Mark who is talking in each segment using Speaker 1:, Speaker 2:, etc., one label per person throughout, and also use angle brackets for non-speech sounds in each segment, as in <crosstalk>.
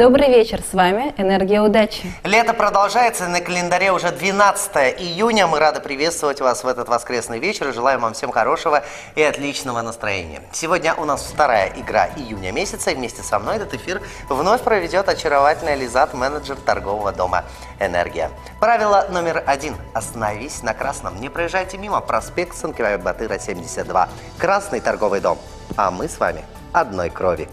Speaker 1: Добрый вечер, с вами «Энергия удачи».
Speaker 2: Лето продолжается, на календаре уже 12 июня. Мы рады приветствовать вас в этот воскресный вечер и желаем вам всем хорошего и отличного настроения. Сегодня у нас вторая игра июня месяца, и вместе со мной этот эфир вновь проведет очаровательный Лизат, менеджер торгового дома «Энергия». Правило номер один. Остановись на красном. Не проезжайте мимо. Проспект Санкирая Батыра, 72. Красный торговый дом. А мы с вами одной крови.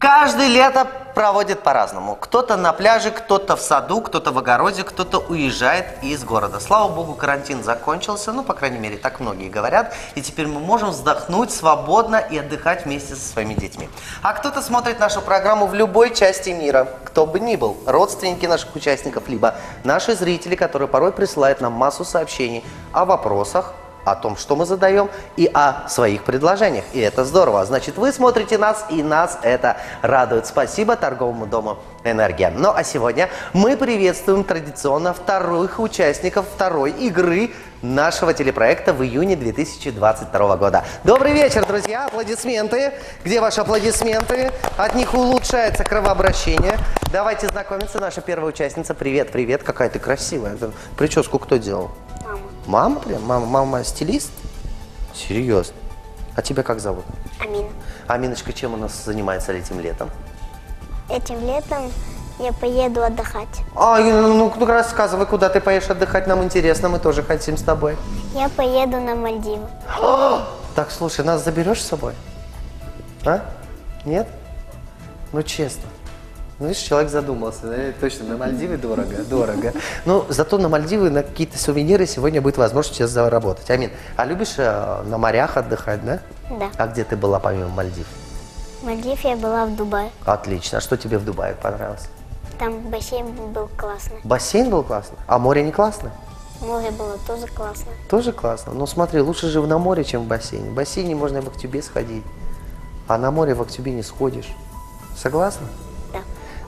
Speaker 2: Каждый лето проводит по-разному. Кто-то на пляже, кто-то в саду, кто-то в огороде, кто-то уезжает из города. Слава богу, карантин закончился, ну, по крайней мере, так многие говорят. И теперь мы можем вздохнуть свободно и отдыхать вместе со своими детьми. А кто-то смотрит нашу программу в любой части мира, кто бы ни был, родственники наших участников, либо наши зрители, которые порой присылают нам массу сообщений о вопросах, о том, что мы задаем, и о своих предложениях. И это здорово. Значит, вы смотрите нас, и нас это радует. Спасибо торговому дому «Энергия». Ну, а сегодня мы приветствуем традиционно вторых участников второй игры нашего телепроекта в июне 2022 года. Добрый вечер, друзья! Аплодисменты! Где ваши аплодисменты? От них улучшается кровообращение. Давайте знакомиться. Наша первая участница. Привет, привет. Какая ты красивая. Прическу кто делал? Мама прям? Мама, мама стилист? Серьезно? А тебя как зовут?
Speaker 3: Амина.
Speaker 2: Аминочка чем у нас занимается этим летом?
Speaker 3: Этим летом я поеду отдыхать.
Speaker 2: А, ну, ну рассказывай, куда ты поедешь отдыхать, нам интересно, мы тоже хотим с тобой.
Speaker 3: Я поеду на Мальдивы.
Speaker 2: Так, слушай, нас заберешь с собой? А? Нет? Ну, честно. Ну, видишь, человек задумался. Да? Точно, на Мальдивы дорого, дорого. Ну, зато на Мальдивы на какие-то сувениры сегодня будет возможность сейчас заработать. Амин, а любишь э, на морях отдыхать, да?
Speaker 3: Да.
Speaker 2: А где ты была помимо Мальдив?
Speaker 3: Мальдив я была в Дубае.
Speaker 2: Отлично. А что тебе в Дубае понравилось?
Speaker 3: Там бассейн был классный.
Speaker 2: Бассейн был классный? А море не классное?
Speaker 3: Море было тоже классно.
Speaker 2: Тоже классно. Ну смотри, лучше же на море, чем в бассейне. В бассейне можно в Актюбе сходить, а на море в Актюбе не сходишь. Согласна?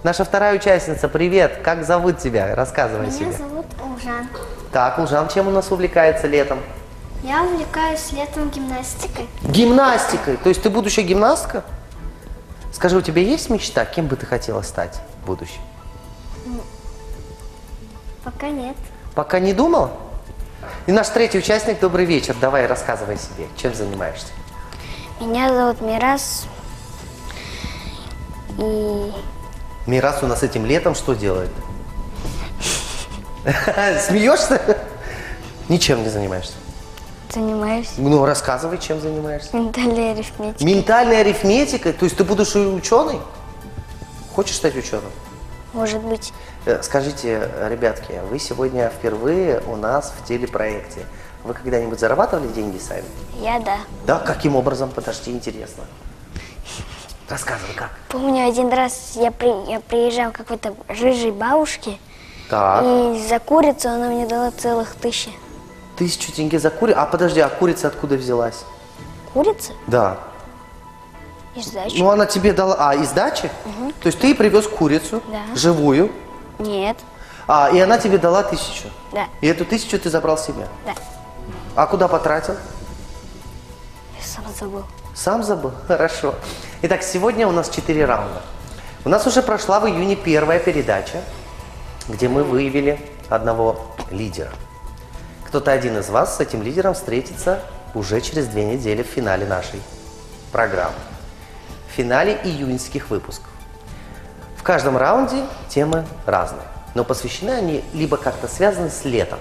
Speaker 2: Наша вторая участница, привет. Как зовут тебя? Рассказывай
Speaker 4: Меня
Speaker 2: себе.
Speaker 4: зовут Улжан.
Speaker 2: Так, Улжан, чем у нас увлекается летом?
Speaker 4: Я увлекаюсь летом гимнастикой.
Speaker 2: Гимнастикой. То есть ты будущая гимнастка? Скажи, у тебя есть мечта? Кем бы ты хотела стать в будущем?
Speaker 4: Пока нет.
Speaker 2: Пока не думала? И наш третий участник, добрый вечер. Давай, рассказывай себе, чем занимаешься.
Speaker 4: Меня зовут Мирас. И
Speaker 2: Мирас у нас этим летом что делает? <laughs> Смеешься? Ничем не занимаешься.
Speaker 4: занимаюсь
Speaker 2: Ну, рассказывай, чем занимаешься.
Speaker 4: ментальной арифметикой.
Speaker 2: Ментальной арифметикой? То есть ты будешь и ученый? Хочешь стать ученым?
Speaker 4: Может быть,
Speaker 2: Э, Скажите, ребятки, вы сегодня впервые у нас в телепроекте. Вы когда-нибудь зарабатывали деньги сами?
Speaker 4: я да.
Speaker 2: Да, каким образом? Подожди, интересно. Рассказывай, как.
Speaker 4: Помню, один раз я, при, я приезжал к какой-то рыжей бабушке,
Speaker 2: Так,
Speaker 4: и за курицу она мне дала целых тысячи.
Speaker 2: тысячу тенге за курицу. А подожди, а курица откуда взялась?
Speaker 4: Курица?
Speaker 2: Да.
Speaker 4: И сдачу?
Speaker 2: Ну, она тебе дала... А, из дачи? То есть ты привез курицу,
Speaker 4: Да.
Speaker 2: живую,
Speaker 4: Нет.
Speaker 2: а, и она тебе дала тысячу.
Speaker 4: Да.
Speaker 2: И эту тысячу ты забрал себе.
Speaker 4: Да.
Speaker 2: А куда потратил?
Speaker 4: Я сам забыл.
Speaker 2: Сам забыл? <laughs> Хорошо. Итак, сегодня у нас четыре раунда. У нас уже прошла в июне первая передача, где мы выявили одного лидера. Кто-то один из вас с этим лидером встретится уже через две недели в финале нашей программы. В финале июньских выпусков. В каждом раунде темы разные, но посвящены они либо как-то связаны с летом.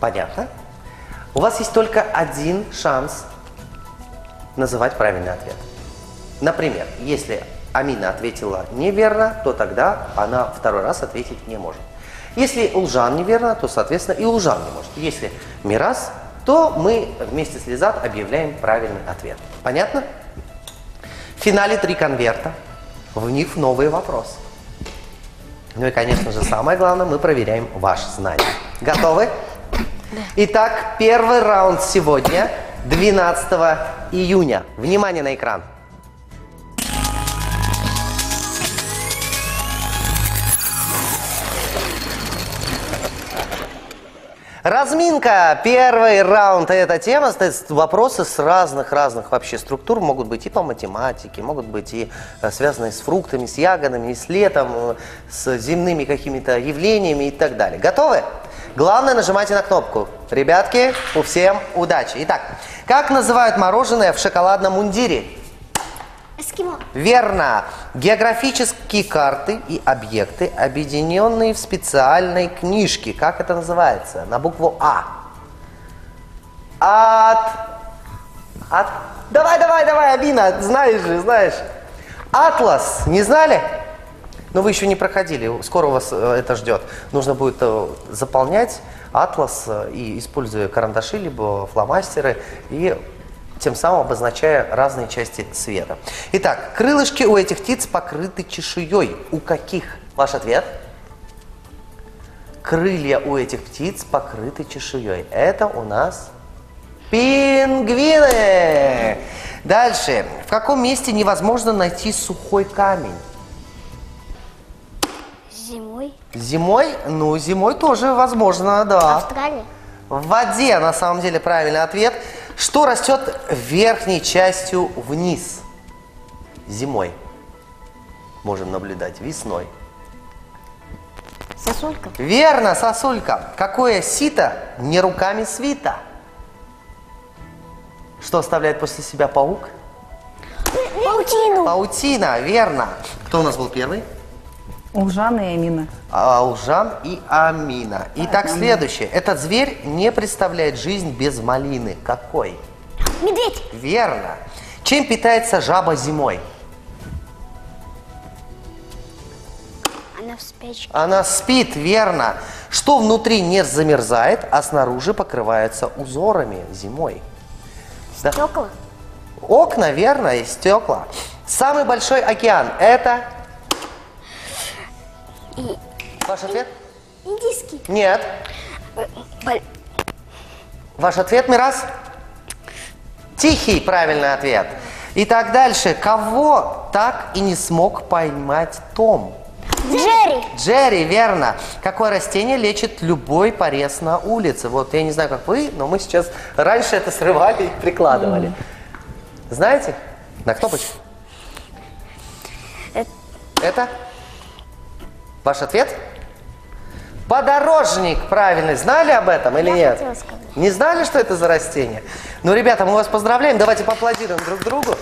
Speaker 2: Понятно? У вас есть только один шанс называть правильный ответ. Например, если Амина ответила неверно, то тогда она второй раз ответить не может. Если Улжан неверно, то, соответственно, и Улжан не может. Если Мирас, то мы вместе с Лизат объявляем правильный ответ. Понятно? В финале три конверта. В них новые вопросы. Ну и, конечно же, самое главное, мы проверяем ваши знания. Готовы? Итак, первый раунд сегодня, 12 июня. Внимание на экран. Разминка. Первый раунд эта тема. Стоит вопросы с разных-разных вообще структур. Могут быть и по математике, могут быть и э, связанные с фруктами, с ягодами, с летом, э, с земными какими-то явлениями и так далее. Готовы? Главное, нажимайте на кнопку. Ребятки, у всем удачи. Итак, как называют мороженое в шоколадном мундире?
Speaker 3: Эскимо.
Speaker 2: Верно. Географические карты и объекты, объединенные в специальной книжке. Как это называется? На букву А. От... От... Давай, давай, давай, Абина, знаешь же, знаешь. Атлас, не знали? Но вы еще не проходили, скоро вас э, это ждет. Нужно будет э, заполнять атлас, э, и используя карандаши, либо фломастеры, и тем самым обозначая разные части света. Итак, крылышки у этих птиц покрыты чешуей. У каких? Ваш ответ? Крылья у этих птиц покрыты чешуей. Это у нас пингвины. Дальше. В каком месте невозможно найти сухой камень?
Speaker 4: Зимой.
Speaker 2: Ну, зимой тоже возможно, да.
Speaker 3: Австралия.
Speaker 2: В воде, на самом деле, правильный ответ. Что растет верхней частью вниз? Зимой. Можем наблюдать весной.
Speaker 3: Сосулька.
Speaker 2: Верно, сосулька. Какое сито не руками свита? Что оставляет после себя паук?
Speaker 3: Паутину.
Speaker 2: Паутина, верно. Кто у нас был первый?
Speaker 1: Улжан и Амина.
Speaker 2: Аужан и Амина. Итак, следующее. Этот зверь не представляет жизнь без малины. Какой?
Speaker 3: Медведь.
Speaker 2: Верно. Чем питается жаба зимой?
Speaker 4: Она в спячке.
Speaker 2: Она спит, верно. Что внутри не замерзает, а снаружи покрывается узорами зимой? Да.
Speaker 3: Стекла.
Speaker 2: Окна, верно, и стекла. Самый большой океан – это…
Speaker 4: И
Speaker 2: Ваш ответ?
Speaker 3: Индийский.
Speaker 2: Нет.
Speaker 4: бол-
Speaker 2: Ваш ответ, Мирас? Тихий, правильный ответ. Итак, дальше. Кого так и не смог поймать Том?
Speaker 3: Джерри.
Speaker 2: Джерри, верно. Какое растение лечит любой порез на улице? Вот я не знаю, как вы, но мы сейчас раньше это срывали и прикладывали. Знаете? На кнопочку.
Speaker 4: э,
Speaker 2: Это? Ваш ответ? Подорожник, правильный. Знали об этом или
Speaker 3: Я
Speaker 2: нет? Не знали, что это за растение? Ну, ребята, мы вас поздравляем. Давайте поаплодируем друг другу.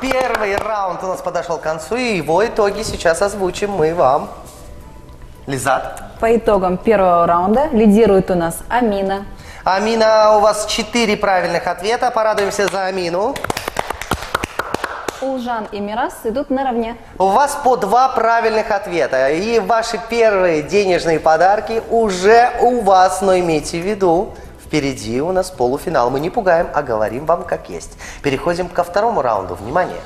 Speaker 2: Первый раунд у нас подошел к концу, и его итоги сейчас озвучим мы вам. Лизат.
Speaker 1: По итогам первого раунда лидирует у нас Амина.
Speaker 2: Амина, у вас четыре правильных ответа. Порадуемся за Амину.
Speaker 1: Улжан и Мирас идут наравне.
Speaker 2: У вас по два правильных ответа. И ваши первые денежные подарки уже у вас, но имейте в виду, впереди у нас полуфинал. Мы не пугаем, а говорим вам как есть. Переходим ко второму раунду. Внимание.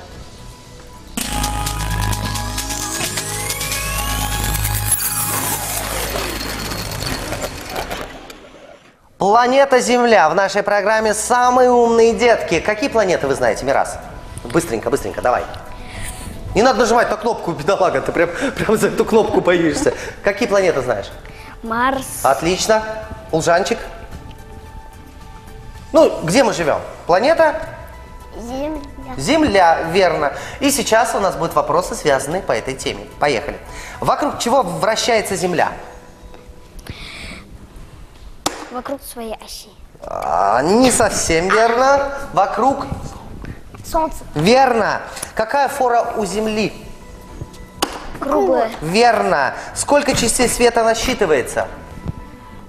Speaker 2: Планета Земля. В нашей программе самые умные детки. Какие планеты вы знаете, Мирас? Быстренько, быстренько, давай. Не надо нажимать на кнопку, бедолага, ты прям, прям за эту кнопку боишься. Какие планеты знаешь?
Speaker 4: Марс.
Speaker 2: Отлично. Улжанчик. Ну, где мы живем? Планета
Speaker 3: Земля.
Speaker 2: Земля, верно. И сейчас у нас будут вопросы, связанные по этой теме. Поехали. Вокруг чего вращается Земля?
Speaker 4: Вокруг своей оси.
Speaker 2: А, не совсем верно. Вокруг
Speaker 3: Солнце.
Speaker 2: Верно. Какая фора у Земли?
Speaker 4: Круглая.
Speaker 2: Верно. Сколько частей света насчитывается?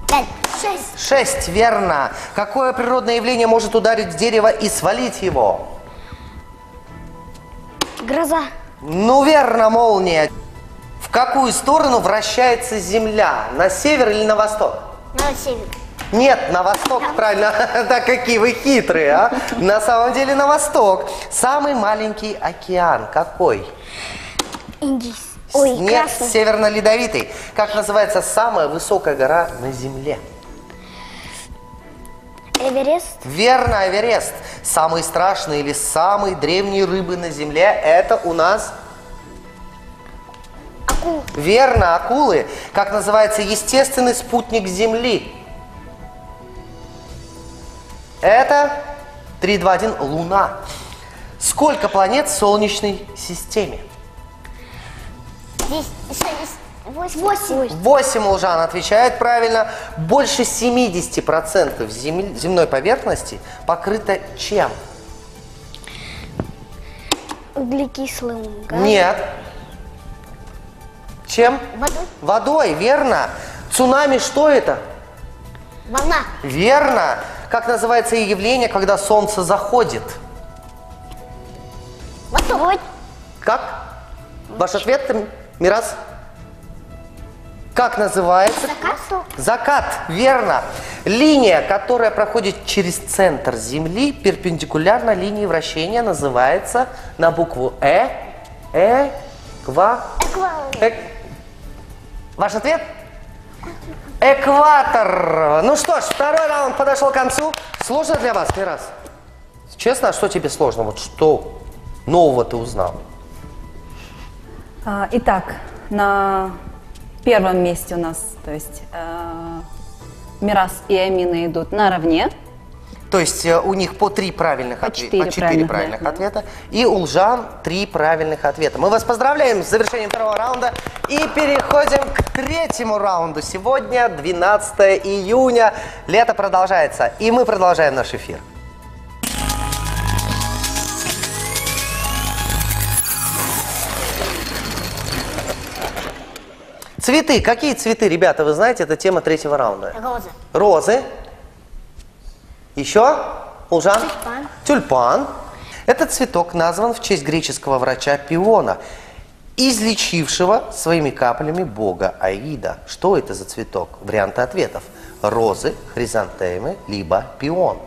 Speaker 3: Пять. Шесть.
Speaker 2: Шесть, верно. Какое природное явление может ударить в дерево и свалить его?
Speaker 4: Гроза.
Speaker 2: Ну, верно, молния. В какую сторону вращается Земля? На север или на восток?
Speaker 3: На север.
Speaker 2: Нет, на восток, правильно. <laughs> Да какие вы хитрые, а? На самом деле на восток. Самый маленький океан какой?
Speaker 4: Индийский. Ой,
Speaker 2: Нет,
Speaker 4: красный.
Speaker 2: северно-ледовитый. Как называется самая высокая гора на Земле?
Speaker 4: Эверест.
Speaker 2: Верно, Эверест. Самые страшные или самые древние рыбы на Земле – это у нас…
Speaker 4: Акул.
Speaker 2: Верно, акулы. Как называется естественный спутник Земли? Это 3, 2, 1, Луна. Сколько планет в Солнечной системе?
Speaker 3: Восемь.
Speaker 2: 8 Лужан отвечает правильно. Больше 70% земель- земной поверхности покрыто чем?
Speaker 4: Углекислым газом.
Speaker 2: Нет. Чем?
Speaker 3: Водой.
Speaker 2: Водой, верно. Цунами что это?
Speaker 3: Волна.
Speaker 2: Верно. Как называется явление, когда солнце заходит?
Speaker 3: Восток.
Speaker 2: Как? Ваш ответ, Мирас? Как называется?
Speaker 3: Закат.
Speaker 2: Закат, верно. Линия, которая проходит через центр Земли, перпендикулярно линии вращения, называется на букву Э. Э. Ква.
Speaker 3: Экватор.
Speaker 2: Эк- Ваш ответ? Экватор. Ну что ж, второй раунд подошел к концу. Сложно для вас, Мирас? Честно, а что тебе сложно? Вот что нового ты узнал?
Speaker 1: А, Итак, на первом месте у нас, то есть э, Мирас и Амина идут наравне.
Speaker 2: То есть э, у них по три правильных
Speaker 1: По
Speaker 2: ответа. По четыре
Speaker 1: правильных,
Speaker 2: правильных
Speaker 1: да.
Speaker 2: ответа. И у Лжан три правильных ответа. Мы вас поздравляем с завершением второго раунда. И переходим к третьему раунду. Сегодня 12 июня. Лето продолжается. И мы продолжаем наш эфир. Цветы. Какие цветы, ребята, вы знаете, это тема третьего раунда.
Speaker 3: Роза.
Speaker 2: Розы. Еще? Лжан?
Speaker 4: Тюльпан.
Speaker 2: Тюльпан. Этот цветок назван в честь греческого врача Пиона, излечившего своими каплями бога Аида. Что это за цветок? Варианты ответов. Розы, хризантемы, либо пион.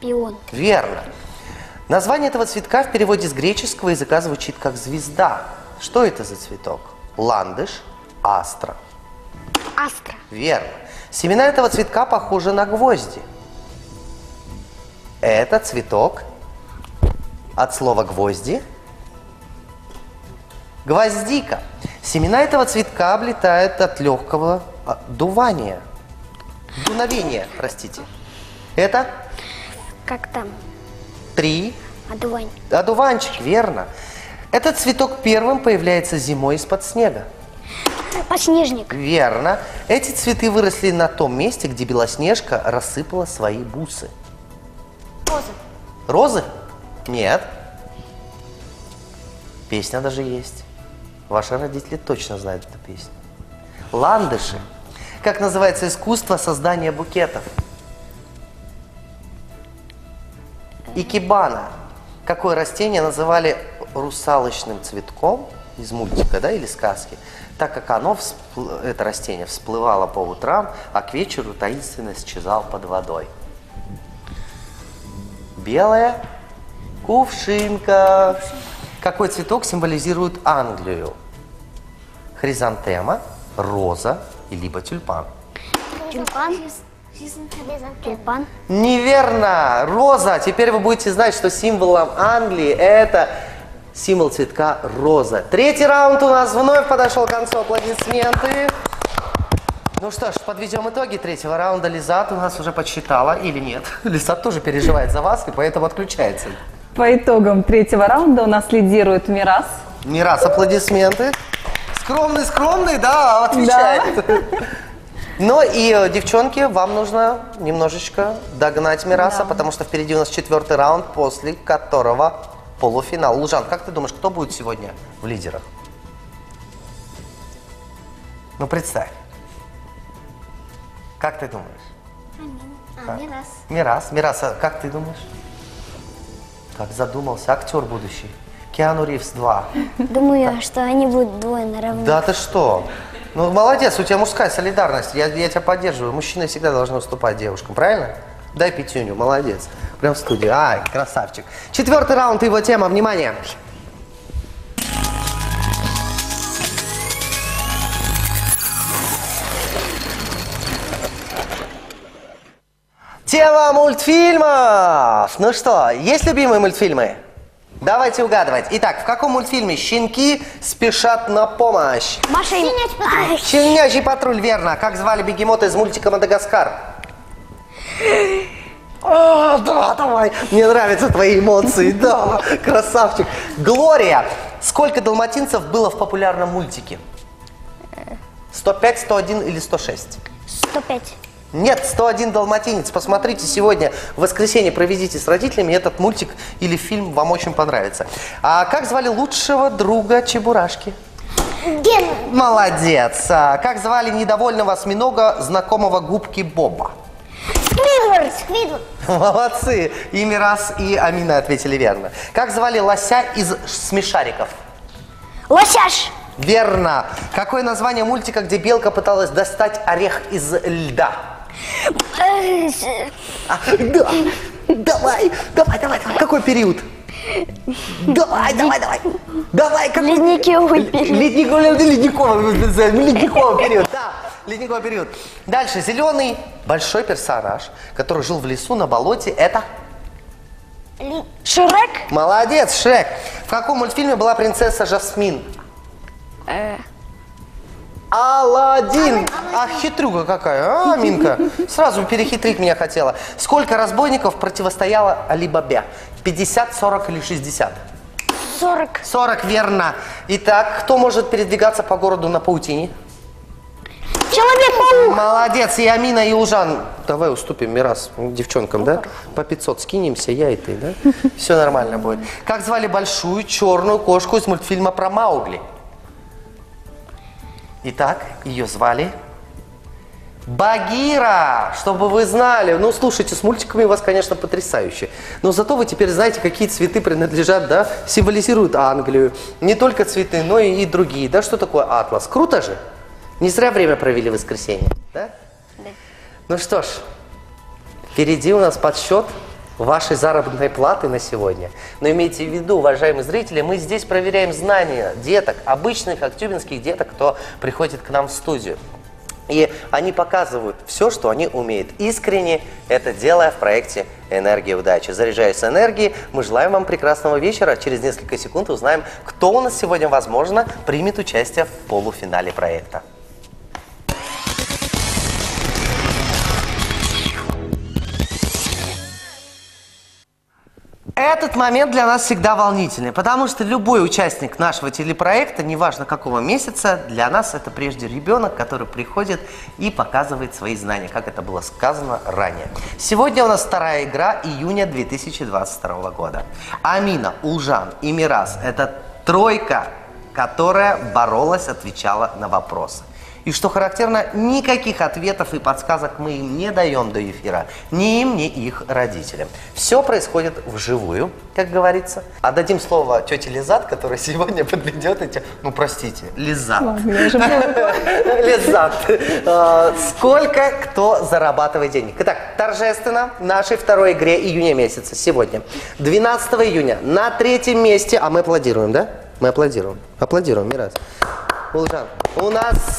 Speaker 4: Пион.
Speaker 2: Верно. Название этого цветка в переводе с греческого языка звучит как «звезда». Что это за цветок? Ландыш, астра.
Speaker 4: Астра.
Speaker 2: Верно. Семена этого цветка похожи на гвозди. Это цветок от слова гвозди. Гвоздика. Семена этого цветка облетают от легкого а, дувания. Дуновения, простите. Это
Speaker 4: Как там?
Speaker 2: три
Speaker 4: Одувань.
Speaker 2: одуванчик, верно. Этот цветок первым появляется зимой из-под снега.
Speaker 4: Подснежник.
Speaker 2: Верно. Эти цветы выросли на том месте, где Белоснежка рассыпала свои бусы. Розы? Нет. Песня даже есть. Ваши родители точно знают эту песню. Ландыши. Как называется искусство создания букетов? Икебана. Какое растение называли русалочным цветком из мультика, да, или сказки, так как оно, это растение, всплывало по утрам, а к вечеру таинственно исчезал под водой. Белая кувшинка. Какой цветок символизирует Англию? Хризантема, роза либо тюльпан.
Speaker 4: Тюльпан. Тюльпан.
Speaker 2: Неверно! Роза! Теперь вы будете знать, что символом Англии это символ цветка роза. Третий раунд у нас вновь подошел к концу. Аплодисменты. Ну что ж, подведем итоги третьего раунда. Лизат у нас уже подсчитала или нет? <laughs> Лизат тоже переживает за вас и поэтому отключается.
Speaker 1: По итогам третьего раунда у нас лидирует Мирас.
Speaker 2: Раз аплодисменты. Скромный, скромный, да, отвечает. <laughs> Но и, э, девчонки, вам нужно немножечко догнать Мираса, потому что впереди у нас четвертый раунд, после которого полуфинал. Лужан, как ты думаешь, кто будет сегодня в лидерах? Ну, представь. Как ты думаешь?
Speaker 3: А, не раз.
Speaker 2: Мирас. Мираса, как ты думаешь? Как задумался актер будущий. Киану Ривз 2.
Speaker 4: Думаю, что они будут двое наравне.
Speaker 2: Да ты что? Ну, молодец, у тебя мужская солидарность. Я, я тебя поддерживаю. Мужчины всегда должны уступать девушкам, правильно? Дай пятюню, молодец. Прям в студии. Ай, красавчик. Четвертый раунд, его тема. Внимание. Тема мультфильмов. Ну что, есть любимые мультфильмы? Давайте угадывать. Итак, в каком мультфильме щенки спешат на помощь?
Speaker 4: Маша и... Ай,
Speaker 2: Щенячий патруль, верно. Как звали бегемота из мультика «Мадагаскар»? Да, да, давай. Мне нравятся твои эмоции. Да, красавчик. Глория, сколько далматинцев было в популярном мультике? 105, 101 или 106?
Speaker 4: 105.
Speaker 2: Нет, 101 далматинец. Посмотрите сегодня, в воскресенье проведите с родителями, этот мультик или фильм вам очень понравится. А как звали лучшего друга Чебурашки?
Speaker 3: Ген.
Speaker 2: Молодец. А как звали недовольного осьминога, знакомого губки Боба?
Speaker 3: Сквидвард. Сквидвард. <laughs>
Speaker 2: Молодцы. И Мирас, и Амина ответили верно. Как звали лося из смешариков?
Speaker 4: Лосяш.
Speaker 2: Верно. Какое название мультика, где белка пыталась достать орех из льда? А, да. Давай, давай, давай, давай. Какой период? Давай, давай, давай. Давай, какой
Speaker 4: Ледниковый период.
Speaker 2: Ледниковый, ледниковый, ледниковый период, да. Ледниковый период. Дальше. Зеленый большой персонаж, который жил в лесу на болоте, это...
Speaker 4: Шрек.
Speaker 2: Молодец, Шрек. В каком мультфильме была принцесса Жасмин?
Speaker 4: Э,
Speaker 2: Аладдин! Ах, хитрюга какая, а, Минка? Сразу перехитрить меня хотела. Сколько разбойников противостояло Алибабе? 50, 40 или 60?
Speaker 4: 40.
Speaker 2: 40, верно. Итак, кто может передвигаться по городу на паутине?
Speaker 4: Человек-паук.
Speaker 2: Молодец, и Амина, и Ужан. Давай уступим Мирас девчонкам, да? По 500 скинемся, я и ты, да? Все нормально будет. Как звали большую черную кошку из мультфильма про Маугли? Итак, ее звали Багира, чтобы вы знали. Ну, слушайте, с мультиками у вас, конечно, потрясающе. Но зато вы теперь знаете, какие цветы принадлежат, да, символизируют Англию. Не только цветы, но и, и другие. Да, что такое атлас? Круто же? Не зря время провели в воскресенье, да? Ну что ж, впереди у нас подсчет вашей заработной платы на сегодня. Но имейте в виду, уважаемые зрители, мы здесь проверяем знания деток, обычных актюбинских деток, кто приходит к нам в студию. И они показывают все, что они умеют. Искренне это делая в проекте «Энергия удачи». Заряжаясь энергией, мы желаем вам прекрасного вечера. Через несколько секунд узнаем, кто у нас сегодня, возможно, примет участие в полуфинале проекта. Этот момент для нас всегда волнительный, потому что любой участник нашего телепроекта, неважно какого месяца, для нас это прежде ребенок, который приходит и показывает свои знания, как это было сказано ранее. Сегодня у нас вторая игра июня 2022 года. Амина, Улжан и Мирас – это тройка, которая боролась, отвечала на вопросы. И что характерно, никаких ответов и подсказок мы им не даем до эфира. Ни им, ни их родителям. Все происходит вживую, как говорится. Отдадим слово тете Лизат, которая сегодня подведет эти... Ну, простите, Лизат. <laughs> Лизат. А, Сколько кто зарабатывает денег? Итак, торжественно в нашей второй игре июня месяца сегодня. 12 июня на третьем месте, а мы аплодируем, да? Мы аплодируем. Аплодируем, Мирас. Улжан, у нас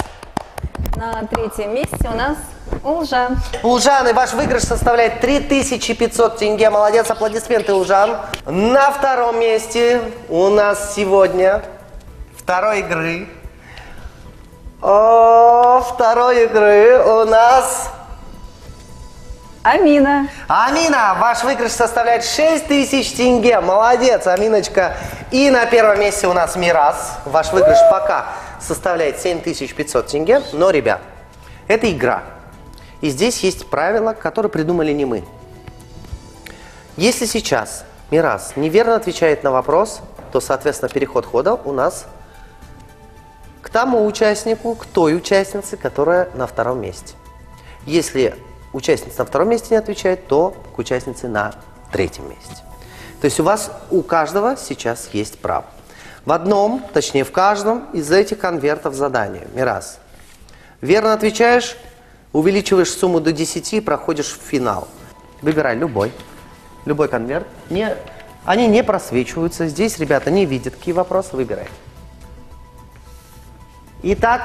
Speaker 1: На третьем месте у нас Улжан.
Speaker 2: Улжан, и ваш выигрыш составляет 3500 тенге. Молодец, аплодисменты, Улжан. На втором месте у нас сегодня второй игры. О, второй игры у нас...
Speaker 1: Амина.
Speaker 2: Амина, ваш выигрыш составляет 6000 тенге. Молодец, Аминочка. И на первом месте у нас Мирас. Ваш выигрыш пока составляет 7500 тенге. Но, ребят, это игра. И здесь есть правила, которые придумали не мы. Если сейчас Мирас неверно отвечает на вопрос, то, соответственно, переход хода у нас к тому участнику, к той участнице, которая на втором месте. Если участница на втором месте не отвечает, то к участнице на третьем месте. То есть у вас, у каждого сейчас есть право. В одном, точнее в каждом из этих конвертов задания. Мирас. Верно отвечаешь, увеличиваешь сумму до 10 и проходишь в финал. Выбирай любой. Любой конверт. Не, они не просвечиваются. Здесь ребята не видят, какие вопросы. Выбирай. Итак,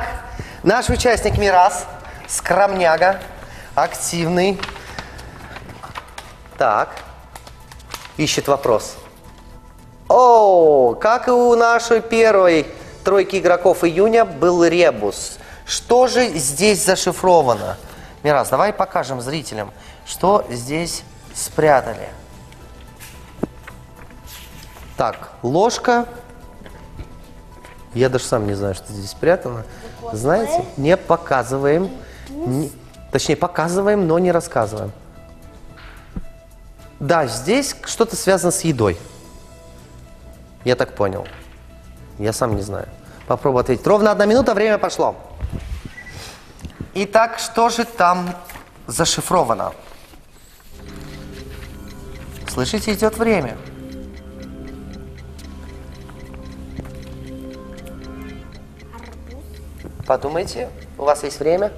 Speaker 2: наш участник Мирас, скромняга, активный. Так, ищет вопрос. О, как и у нашей первой тройки игроков июня был ребус. Что же здесь зашифровано? Мирас, давай покажем зрителям, что здесь Спрятали. Так, ложка. Я даже сам не знаю, что здесь спрятано. Знаете, не показываем. Не- точнее, показываем, но не рассказываем. Да, здесь что-то связано с едой. Я так понял. Я сам не знаю. Попробую ответить. Ровно одна минута, время пошло. Итак, что же там зашифровано? Слышите, идет время. Подумайте, у вас есть время.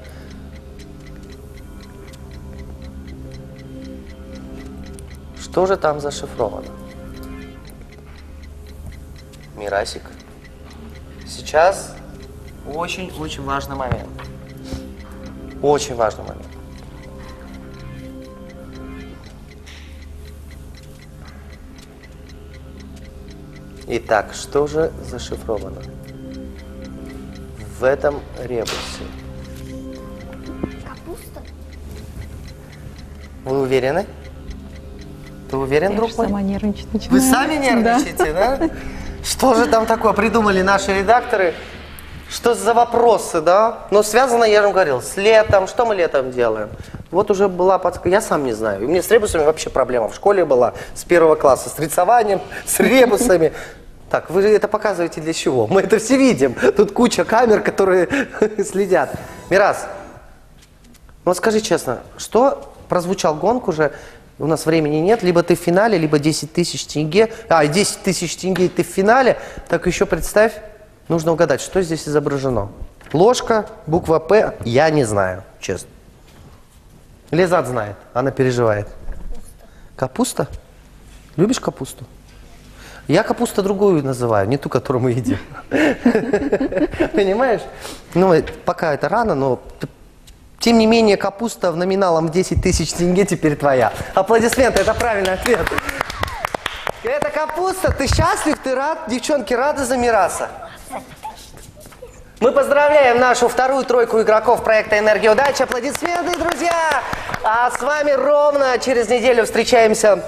Speaker 2: Что же там зашифровано? Мирасик. Сейчас очень-очень важный момент. Очень важный момент. Итак, что же зашифровано в этом ребусе?
Speaker 3: Капуста.
Speaker 2: Вы уверены? Ты уверен,
Speaker 5: Я
Speaker 2: друг мой?
Speaker 5: сама нервничать
Speaker 2: Вы
Speaker 5: начинаю.
Speaker 2: сами <laughs> нервничаете, да? Что же там такое придумали наши редакторы? Что за вопросы, да? Но связано, я же вам говорил, с летом. Что мы летом делаем? Вот уже была подсказка. Я сам не знаю. У меня с ребусами вообще проблема. В школе была с первого класса. С рисованием, <laughs> с ребусами. Так, вы это показываете для чего? Мы это все видим. Тут куча камер, которые <laughs> следят. Мирас, ну вот скажи честно, что прозвучал гонг уже, у нас времени нет, либо ты в финале, либо 10 тысяч тенге, а, 10 тысяч тенге ты в финале, так еще представь, нужно угадать, что здесь изображено. Ложка, буква П, я не знаю, честно. Лизат знает, она переживает. Капуста? Любишь капусту? Я капуста другую называю, не ту, которую мы едим. <laughs> Понимаешь? Ну, пока это рано, но тем не менее капуста в номиналом 10 тысяч тенге теперь твоя. Аплодисменты, это правильный ответ. Это капуста, ты счастлив, ты рад, девчонки рады за Мираса. Мы поздравляем нашу вторую тройку игроков проекта «Энергия удачи». Аплодисменты, друзья! А с вами ровно через неделю встречаемся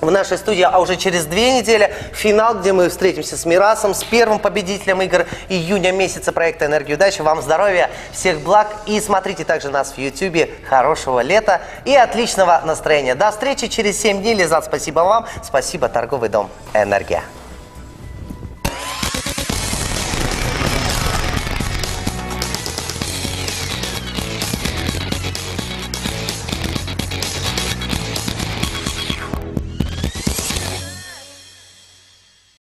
Speaker 2: в нашей студии, а уже через две недели финал, где мы встретимся с Мирасом, с первым победителем игр июня месяца проекта «Энергия удачи». Вам здоровья, всех благ и смотрите также нас в YouTube. Хорошего лета и отличного настроения. До встречи через 7 дней. Лизат, спасибо вам. Спасибо, торговый дом «Энергия».